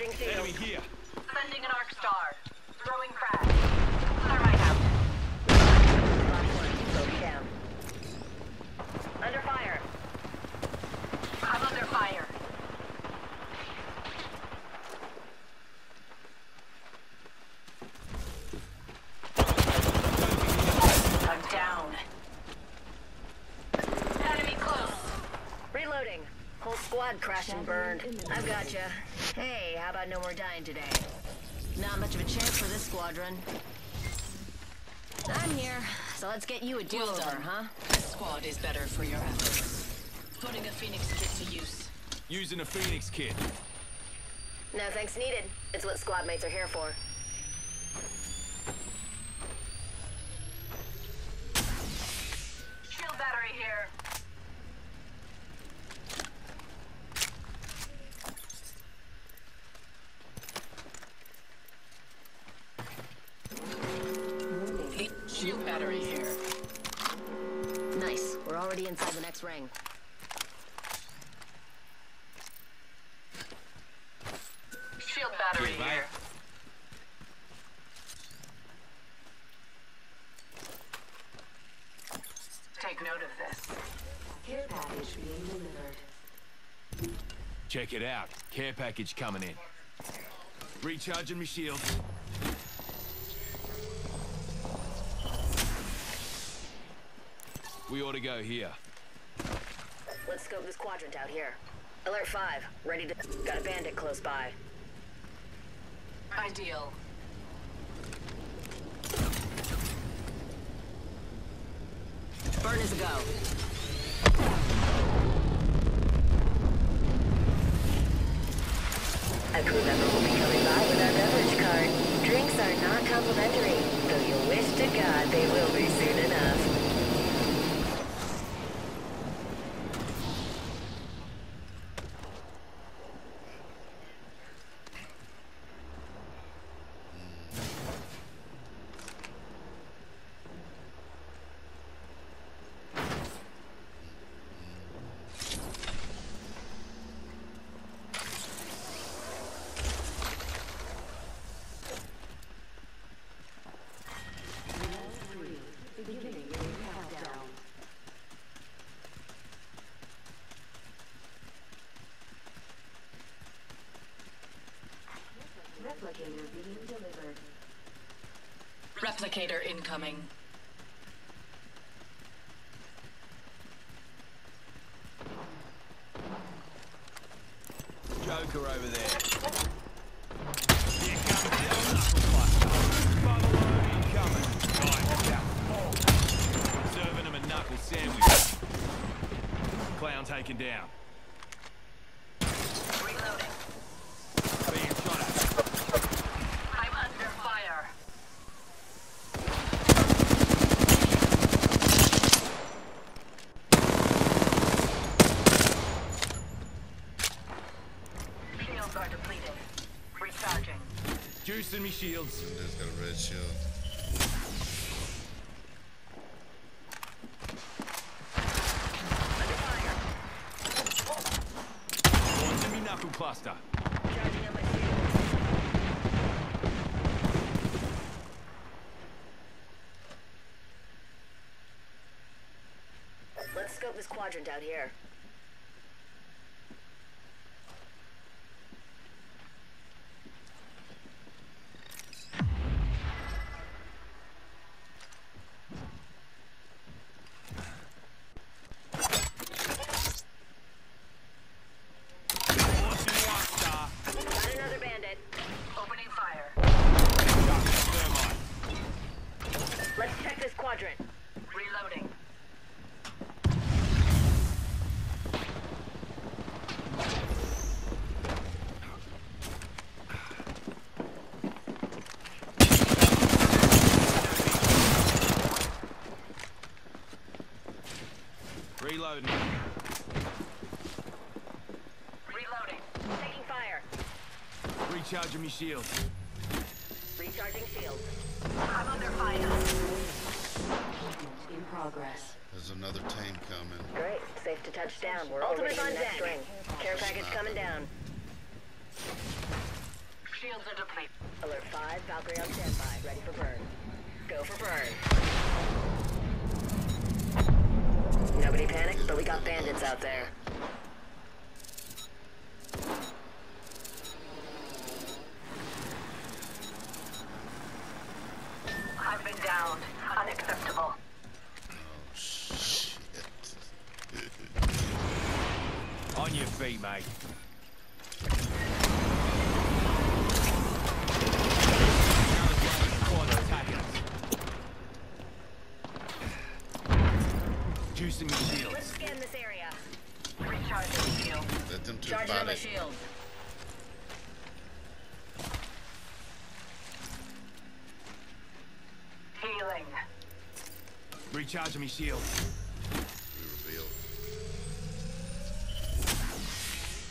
Enemy here. Sending an arc star. Throwing frag. Thermite out. Last one. Bogey down. Under fire. I'm under fire. I'm down. Enemy close. Reloading. Whole squad crashed and burned. I've got gotcha. Hey, how about no more dying today? Not much of a chance for this squadron. I'm here, so let's get you a Well do-over, done. huh? This squad is better for your efforts. Putting a Phoenix kit to use. Using a Phoenix kit. No thanks needed. It's what squad mates are here for. Shield battery here. We're already inside the next ring. Shield battery Good, here. Take note of this. Care package being delivered. Check it out. Care package coming in. Recharging my shield. We ought to go here. Let's scope this quadrant out here. Alert 5. Ready to... Got a bandit close by. Ideal. Burn is a go. A crew member will be coming by with our beverage cart. Drinks are not complimentary, though you wish to God they will be soon enough. Beginning ring countdown. Replicator being delivered. Replicator incoming. Joker over there. Here comes the old knuckle cluster. Bubble incoming. Nice out. Serving him a knuckle sandwich. Clown taken down. Reloading. Being shot at. I'm under fire. Shields are depleted. Recharging. Juicing me shields. Dude's got a red shield. Fire. Launching me knuckle cluster. Charging up my shield. Let's scope this quadrant out here. Launching one star. Got another bandit. Opening fire. Chucking a thermite. Let's check this quadrant. Reloading. Reloading. Reloading. Taking fire. Recharging me shields. Recharging shield. I'm under fire. In progress. There's another team coming. Great. Safe to touch down. We're ultimate on deck. Ring. Care package coming down. Shields are depleted. Alert 5, Valkyrie on standby, ready for burn. Go for burn. Nobody panic, but we got bandits out there. On your feet, mate. Squad attacking us. Juicing my shields. Let's scan this area. Recharging shield. Let them two Charging on fight my shield. Healing. Recharging me shield. We reveal.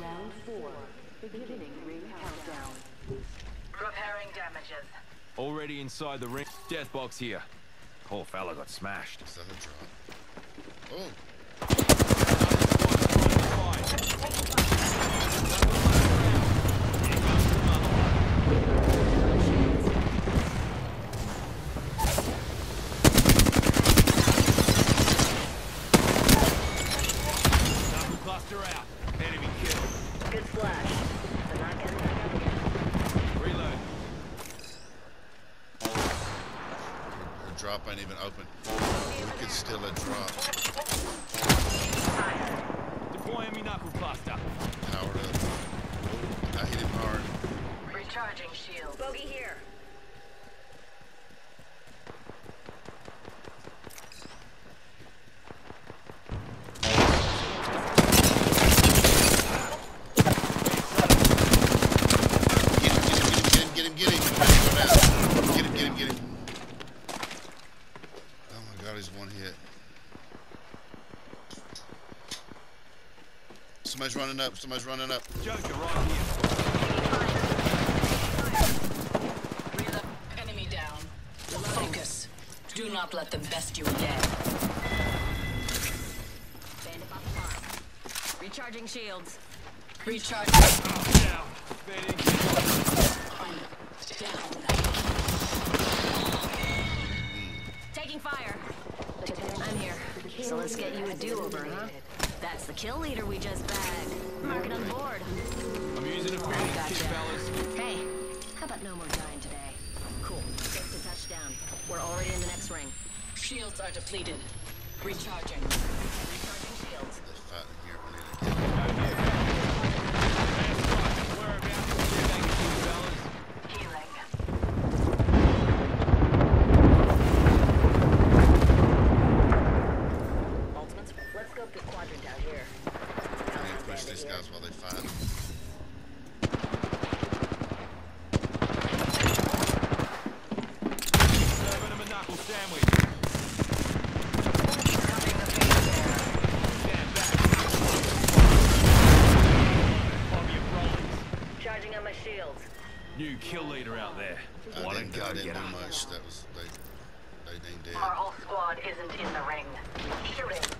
Round four. Beginning ring countdown. Repairing damages. Already inside the ring. Death box here. Poor fella got smashed. Is that a drop? Oh, Knuckle cluster out. Enemy killed. Good splash. So not getting back up again. Reload. her drop ain't even open. We could steal a drop. Deploying me knuckle cluster. Powered up. I hit him hard. Recharging shield. Bogey here. Get him, get him, get him, get him, get him. Go down. Get him, get him, get him. Oh my god, he's one hit. Somebody's running up, somebody's running up. Joker right here. Reload. Enemy down. Focus. Do not let them best you again. Bandit off. Recharging shields. Recharge. Down. Fading. Down. Taking fire. I'm here. So let's get you a do-over, huh? That's the kill leader we just bagged. Mark it on the board. I'm using a phoenix Gotcha. kit, fellas. Hey, how about no more dying today? Cool. Safe to touchdown. We're already in the next ring. Shields are depleted. Recharging. Recharging shields. They're fighting here. We need to get him. Healing. Ultimates, let's scope the quadrant out here. We need to push these guys while they fight. Serving him a knuckle sandwich. Stand back. Pop your rollers. Charging on my shields. New kill leader out there. I Wanna didn't, go I get didn't do him. much. That was they. They ain't dead. Our whole squad isn't in the ring. Shooting. I'm